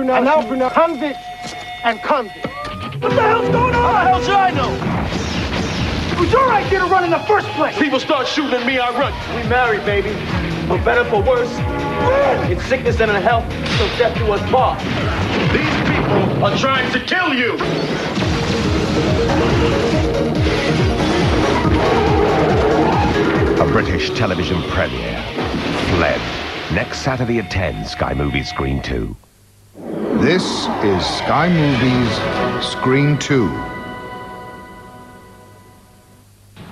pronounce I now you pronounce- convict and convict. What the hell's going on? How the hell should I know? It was your idea to run in the first place. People start shooting at me, I run. We married, baby. For better, for worse. In sickness and in health, till death do us part. These people are trying to kill you. A British television premiere. Fled. Next Saturday at 10, Sky Movies Screen 2. This is Sky Movies Screen 2.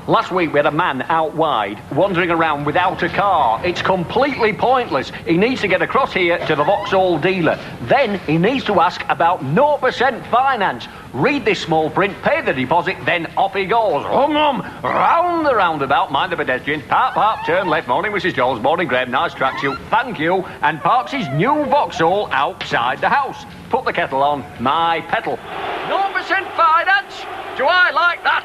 Last week we had a man out wide wandering around without a car. It's completely pointless. He needs to get across here to the Vauxhall dealer. Then he needs to ask about 0% finance. Read this small print, pay the deposit, then off he goes. Hum hum, round the roundabout, mind the pedestrians, park, park, turn left. Morning, Mrs. Jones. Morning, Graham. Nice tracksuit. Thank you. And parks his new Vauxhall outside the house. Put the kettle on. My pedal. 0% finance. Do I like that?